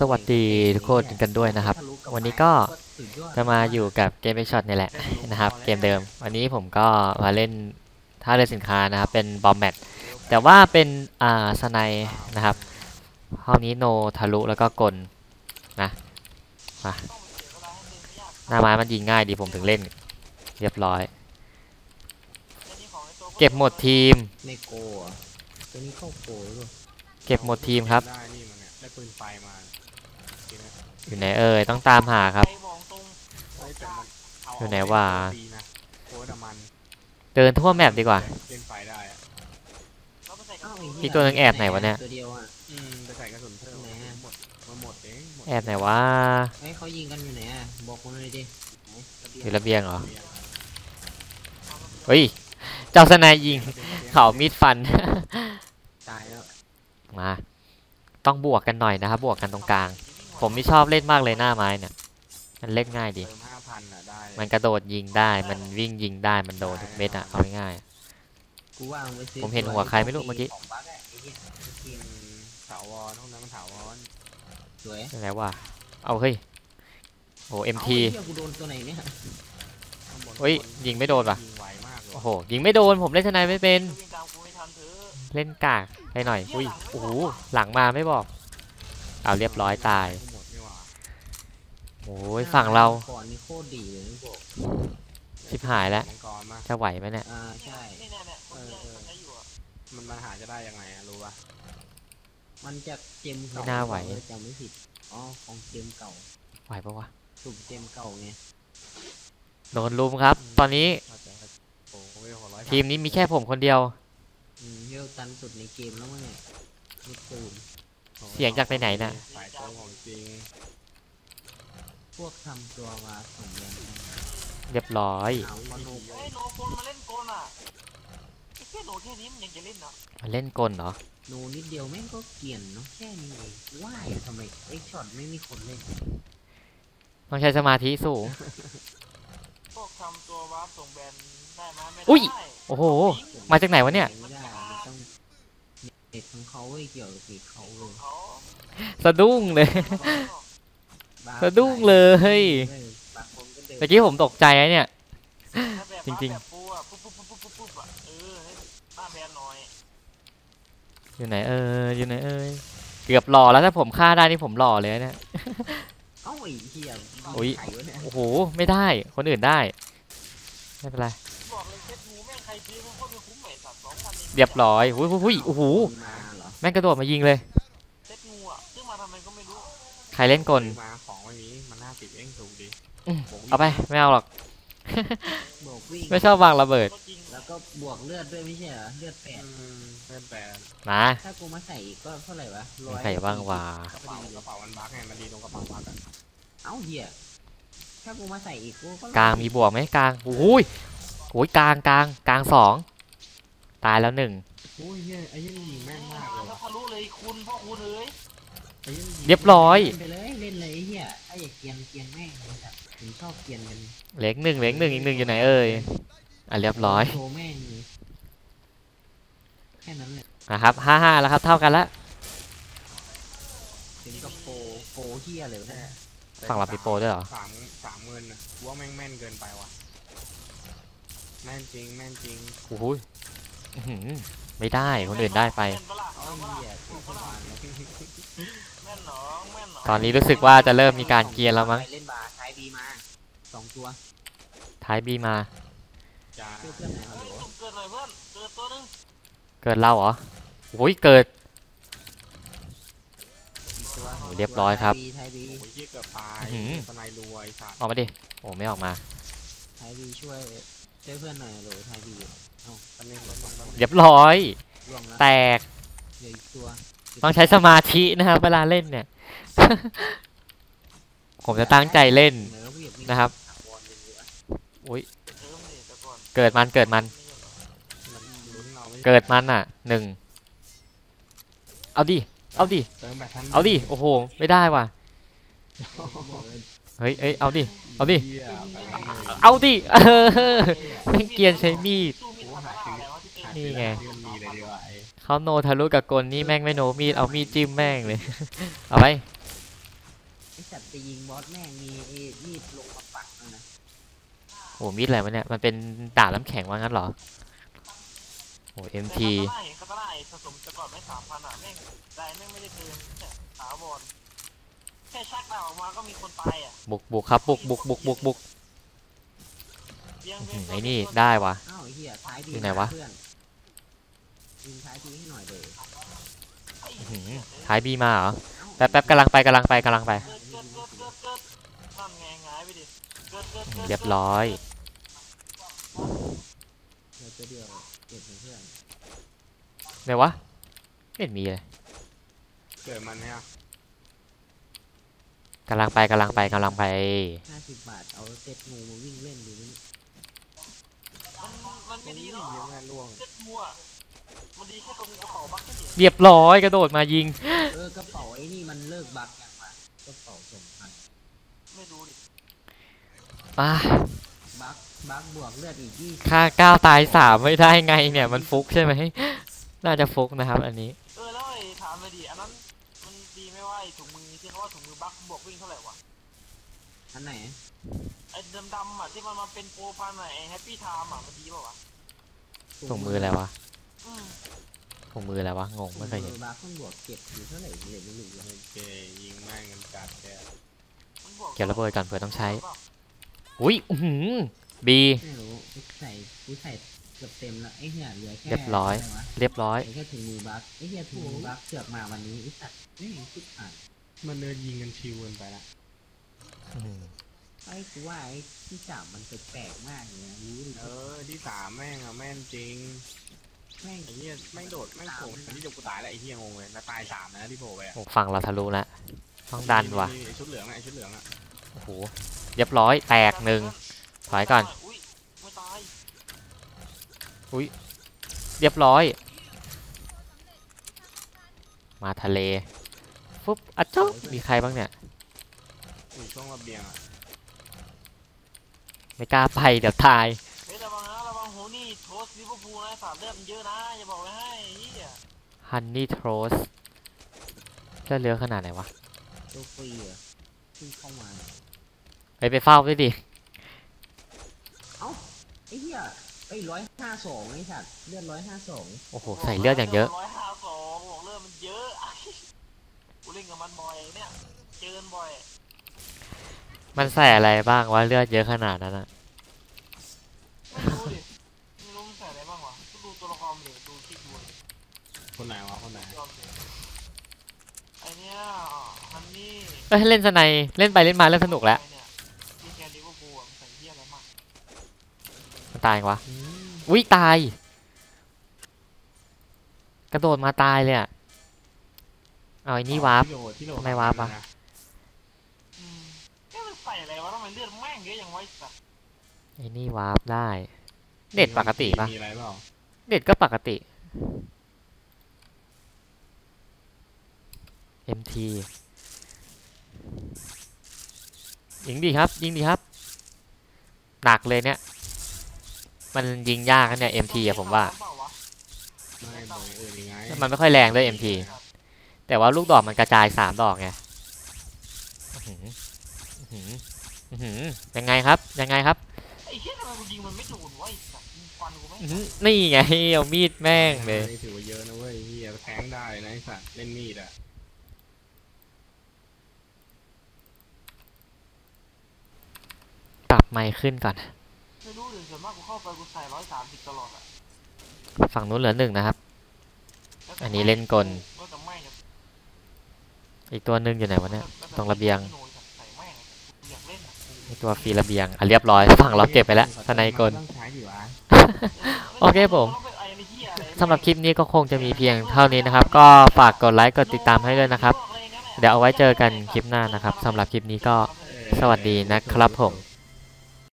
สวัสดีทุกคนกันด้วยนะครับ วันนี้ก็จะมาอยู่กับเกม XSHOT นี่แหละนะครับ เกมเดิม วันนี้ผมก็มาเล่นท่าเรือสินค้านะครับ เป็น bomb match แต่ว่าเป็นอ่า snipe นะครับห้องนี้ no ทะลุแล้วก็กลนะมาหน้าไม้มันยิงง่ายดีผมถึงเล่น เรียบร้อย เก็บหมดทีมในโก ตัวนี้เข้าโกหรือเปล่าเก็บหมดทีมครับ ได้นี่มันเนี่ยได้ปืนไฟมาจริงไหมอยู่ไหนเอ่ยต้องตามหาครับเฮ้ยแต่มันเาอยู่ไหนวะ ดีนะโคตรอะมันเดินทั่วแมปดีกว่า เล่นไฟได้อะอ้าวไเหี้ยอีกตัวหนึ่งแอบไหนวะเนี่ย ตัวเดียวอะ อืมจะใส่กระสุนเพิ่มไหนอะหมดมาหมดเองหมดแอบไหนวะเฮ้ยเขายิงกันอยู่ไหนอะ บอกผมหน่อยดิไหนระเบียงอยู่ระเบียงเหรอ เฮ้ย เจ้าสนายยิง เขามีดฟัน ตายแล้วมา ต้องบวกกันหน่อยนะครับ บวกกันตรงกลาง ผมไม่ชอบเล่นมากเลยหน้าไม้เนี่ย มันเล่นง่ายดี เติมห้าพันอะได้มันกระโดดยิงได้ มันวิ่งยิงได้ มันโดนทุกเม็ดอะเอาง่ายกูว่างไว้ซื้อผมเห็นหัวใครไม่รู้เมื่อกี้ ของบั๊กอะไอ้เหี้ยเหี้ยอืมถาวรห้องน้ำมันถาวรสวยๆแล้วว่าเอาเฮ้ย โอ้เอ็มเอ้าทีไอ้เหี้ยกูโดนตัวไหนเนี่ยข้างบนเฮ้ยยิงไม่โดนว่ะ ยิ โอ้โหยิงไม่โดนผมเล่นทนายไม่เป็น เล่นกากไปหน่อย อุ้ยโอ้โหหลังมาไม่บอก เอาเรียบร้อยตายหมดนี่หว่าโอ้ยฝั่งเราก่อนนี่โคตรดีเลยนะบอกชิบหายแล้วมังกรมาจะไหวไหมเนี่ยอ่าใช่เออเออมันมันหาจะได้ยังไงอะรู้ปะมันจะเจมไม่เก่าน่าไหวเออจำไม่ผิดอ๋อของเจมเก่าไหวปะวะสุ่มเจมเก่าไงโดนลุมครับ ตอนนี้ ทีมนี้มีแค่ผมคนเดียวอืมเฮลตันสุดในเกมแล้วมั้งเนี่ยนี่ปืนเสียงจากไหนๆน่ะสายเติมของจริง พวกทำตัวมาส่งแรงเรียบร้อยเอามโนไอ้โนคนมาเล่นโกนอะไอ้แค่โนแค่นี้มันยังจะเล่นอะมาเล่นกลเหรอโนนิดเดียวแม่งก็เกลียนเนาะแค่นี้เองว่ายทำไมไอ้ช็อตไม่มีคนเล่นต้องใช้สมาธิสูง พวกทำตัววาร์ปส่งแบนได้ไหมไม่อุ้ยได้โอ้โห มาจากไหนวะเนี่ย ไม่ได้มันต้องเน็ตของเขาเว้ยเกี่ยวกับเน็ตเขาเลยเขาสะดุ้งเลยบางสะดุ้งเลยเฮ้ยบางคนก็เดินเมื่อกี้ผมตกใจนะเนี่ย ถ้าแบบจริงๆแบบปูอะปุ๊บปุ๊บปุ๊บปุ๊บปุ๊บปุ๊บอะเออให้หน้าแบนหน่อยอยู่ไหนเอ่ยอยู่ไหนเอ่ยเกือบหล่อแล้วถ้าผมฆ่าได้นี่ผมหล่อเลยนะเนี่ย เอ้าไอ้เหี้ยอุ๊ยไข่วะเนี่ยโอ้โห ไม่ได้ คนอื่นได้ ไม่เป็นไรบอกเลยเซ็ตงูแม่งใครซื้อมันโคตรเป็นคุ้มใหม่สัตว์สองพันเองเรียบร้อยหุยหุยหุยโอ้โหมาเหรอแม่งกระโดดมายิงเลยเซ็ตงูอะซื้อมาทำไมก็ไม่รู้ใครเล่นกลมาของไม่มีมันห้าสิบเองถูกดีอืมโอ้ยเอาไป ไม่เอาหรอกบอกวิ่งไม่ชอบวางระเบิดก็จริง แล้วก็บวกเลือดด้วยไม่ใช่เหรอเลือดแปดอืมเพื่อนแปดมาถ้ากูมาใส่อีกก็เท่าไหร่วะมีร้อยใครบ้างวะกระเป๋ากระเป๋ามันบั๊กไงมันดีตรงกระเป๋าบั๊กอะเอ้าเหี้ยถ้ากูมาใส่อีกกูก็กลางมีบวกไหมกลางโอ้ยโอ้ยกลางกลางกลางสองตายแล้วหนึ่งโอ้ยเหี้ยไอ้เหี้ยนี่ยิงแม่นมากเลยแล้วทะลุเลยคุณพ่อคุณเอ้ยไอ้เหี้ยนี่งเรียบร้อยเล่นไปเลยเล่นเลยไอ้เหี้ยถ้าอยากเกรียนเกรียนแม่งเลยแบบผมชอบเกรียนกันเหล็กหนึ่งเหล็กหนึ่งอีกหนึ่งอยู่ไหนเอ่ย อะเรียบร้อยโชว์แม่งเลยแค่นั้นแหละนะครับห้าห้าแล้วครับ เท่ากันแล้วถึงกับโปรโปรเหี้ยเลยนะฝั่งเรามีโปรด้วยเหรอสามสามหมื่นนะกูว่าแม่งแม่นเกินไปว่ะแม่นจริงแม่นจริงโอ้โหอื้อหือไม่ได้คนอื่นได้ไปแม่นปะล่ะเอ้าเหี้ยถูกประมาณเลยแม่นเหรอแม่นเหรอตอนนี้รู้สึกว่าจะเริ่มมีการเกียร์แล้วมั้งไปเล่นบาร์ท้ายบีมาสองตัวท้ายบีมา จ้าเพื่อเพื่อนไหนฮัลเฮ้โหลยสุ่มเกิดหน่อยเพื่อนเกิดตัวหนึงเกิดเราเหรอโอ้ยเกิดอีกตัวโอ้เรียบร้อยครับท้ายบีโอ้ยเหี้ยเกือบตายอื้อหือ สไนรวยสัตว์ออกมาดิโอ้ไม่ออกมาท้ายบีช่วยช่วยเพื่อนหน่อยฮัลโหลท้ายบีเอ้าตอนนี้มันมันมันเรียบร้อย ล่วงแล้วแตกเหลืออีกตัวต้องใช้สมาธินะครับเวลาเล่นเนี่ย ผมจะตั้งใจเล่น เหนือพี่วิ่งนะครับ วอนเลยดีวะอุ้ย เกิดมันเกิดมันมันลุ้นเราไม่เกิดมันอะหนึ่งเอาดิเอาดิเติมแบบทันเอาดิโอ้โห ไม่ได้ว่ะบอกเลยเฮ้ยเอ้ยเอาดิเอาดิเหี้ยไปไม่ได้เอาดิเออแม่งเกรียนใช้มีดสู้มีดธรรมดาแล้วที่เติมนี่ไงที่มันมีเลยดีกว่าไอ้เขาโนทะลุกับกลนี่แม่งไม่โนมีดเอามีดจิ้มแม่งเลย เอาไปไอสัตว์ไปยิงบอสแม่งมีไอ้มีดลงมาปักแล้วนะโอ้มีดอะไรวะเนี่ย มันเป็นดาบน้ำแข็งว่างั้นเหรอ โอ้เอ็มทีแต่เขาก็ได้เขาก็ได้ผสมแต่ก่อนไม่สามพันอะแม่งได้แม่งไม่ได้เกินแค่ถาวรแค่ชักดาบออกมาก็มีคนตายอะบุกบุกครับบุกบุกบุกบุกบุกเบี้ยงอื้อเบี้ยงหือไอ้นี่ได้วะ อ้าวไอ้เหี้ยท้ายดีอยู่ไหนวะ เพื่อนยิงท้ายดีให้หน่อยเด้อไอ้อื้อหือเหี้ยท้ายบีมาเหรอเอ้าแป๊บแป๊บกำลังไปกำลังไปกำลังไป เกิดเกิดเกิดเกิดเกิดนั่นไงหงายไปดิ เกิดเกิดกิดเรียบร้อยเดี๋ยวตัวเดียวเก็บให้เพื่อนไหนวะ ไม่เห็นมีเลยเกิดมันเนี่ยกำลังไปกำลังไปกำลังไป ห้าสิบบาท เอาเต็ดงูมาวิ่งเล่นดูนี่มันมันไม่ดีหรอกเยอะแม่ล่วงเจ็ดมัวมันดีแค่ตรงกระเป๋าบักก็เดียวเรียบร้อยกระโดดมายิง เออกระเป๋าไอ้นี่มันเลิกบักอย่างวะกระเป๋าส่งพันไม่รู้ดิ อะบักบักบวกเลือดอีกยี่สิบค่าก้าวตายสามไม่ได้ไงเนี่ยมันฟุกใช่ไหม น่าจะฟุกนะครับ อันนี้ เออแล้วไอ้ถามเลยดิอันนั้นมันดีไหม่ว่าไอ้ถุงมือที่เขาว่าถุงมือบักบวกวิ่งเท่าไหร่วะอันไหนไอ้ดำๆอะที่มันมาเป็นโปรฟันอะไอ้แฮปปี้ไทม์อะมันดีเปล่าวะถุงมืออะไรวะอืมถุงมืออะไรวะงงถุงไม่เคยเห็นมือบักมันบวกเก็บอยู่เท่าไหร่เลยไม่รู้เลยโอเคยิงแม่งกันจัดแกมันบวกเก็บระเบิดก่อนเผื่อต้องใช้ อุ้ยอื้อหือบีไม่รู้กูใส่กูใส่เกือบเต็มแล้วไอ้เหี้ยเหลือแค่เรียบร้อยะไวะเรียบร้อย เหลือแค่ถุงมือบักไอ้เหี้ยถุงมือบักเสือกมาวันนี้ไอ้สัตว์ไม่เห็นคิดอ่านมันเดินยิงกันชิวเกินไปละอืมไอ้กูว่าไอ้ที่สามมันแปลกๆมากเลยนะรู้ดิเออที่สามแม่งอะแม่นจริงแม่งไอ้เหี้ยแม่งโดดแม่งโผล่อันนี้เดี๋ยวกูตายแล้วไอ้เหี้ยงงเลยแล้วตายสามนะที่โผล่ไปอะโอ้ฝั่งเราทะลุแล้วต้องดันว่ะไอ้ชุดเหลืองอะไอ้ชุดเหลืองอะ โอ้โหเรียบร้อยแตกหนึ่งถอยก่อนอุ้ยไม่ตายเรียบร้อย มาทะเลฟุ๊บอะจ๊บมีใครบ้างเนี่ยอยู่ช่วงระเบียงอะไม่กล้าไปเดี๋ยวตายเฮ้ยระวังนะระวังโหนี่โทสลิเวอร์พูลนะสามเลือดมันเยอะนะอย่าบอกไว้ให้ไอ้เหี้ยฮันนี่โทรสเลือดเลือขนาดไหนวะตัวฟรีเหรอ ที่เข้ามาไปไปเฝ้าด้วยดิไอ้เหี้ยไอ้ร้อยห้าสองไอ้สัตว์เลือดร้อยห้าสองโอ้โห ใส่เลือดอย่างเยอะ ร้อยห้าสองบอกเลือดมันเยอะกูเล่นกับมันบ่อยเนี่ย เจอกันบ่อย มันใส่อะไรบ้างวะเลือดเยอะขนาดนั้นอะไม่รู้ดิ ไม่รู้มันใส่อะไรบ้างวะก็ดูตัวละครเลยดูคลิปดูเลยคนไหนวะคนไหน ยอมเลยไอเนี้ยฮันนี่ เอ้ยเล่นสไนด์เล่นไปเล่นมาเริ่มสนุกแล้วเนี่ยแกนลิเวอร์พูลอะมันใส่เหี้ยอะไรมากมันตายยังวะอุ้ยตาย กระโดดมาตายเลยอะเอาไอ้นี่วาร์ป ทำไมวาร์ปวะ ก็มันใส่อะไรวะทำไมเลือดแม่งเยอะอย่างไวะไอ้สัสไอ้นี่วาร์ปได้ เน็ตปกติปะมีอะไรเปล่าเน็ตก็ปกติ MT ยิงดีครับ ยิงดีครับ หนักเลยเนี่ย มันยิงยากนะเนี่ย MT อะผมว่าไม่บอกอย่างอื่นยังไงมันไม่ค่อยแรงด้วย MT แต่ว่าลูกดอกมันกระจายสามดอกไงอื้อหืออื้อหืออื้อหือยังไงครับ ยังไงครับไอ้เหี้ยทำไมกูยิงมันไม่โดนวะไอ้สัสมึงฟันกูไหมอื้อหือนี่ไงเอามีดแม่งเลยนี่ถือว่าเยอะนะเว้ยเฮียแทงได้นะไอ้สัตว์เล่นมีดอะ ปรับไมค์ขึ้นก่อน ไม่รู้เลยส่วนมากกูเข้าไปกูใส่ร้อยสามสิบตลอดอะฝั่งนู้นเหลือหนึ่งนะครับแล้วแต่อันนี้เล่นกลแล้วแต่แม่งอะอีกตัวหนึ่งอยู่ไหนวะเนี่ยแล้วแต่ตรงระเบียง ใส่แม่งอะกูอยากเล่นอะอีกตัวฟรีระเบียง อะเรียบร้อย ฝั่งเราเก็บไปแล้วทนายกล ต้องใช้อยู่วะ โอเคผม ต้องเป็นไอ้ไอ้เหี้ยอะไรสำหรับคลิปนี้ก็คงจะมีเพียงเท่านี้นะครับ ก็ฝากกดไลค์ กดติดตามให้ด้วยนะครับ เดี๋ยวเอาไว้เจอกันคลิปหน้านะครับสำหรับคลิปนี้ก็สวัสดีนะครับผม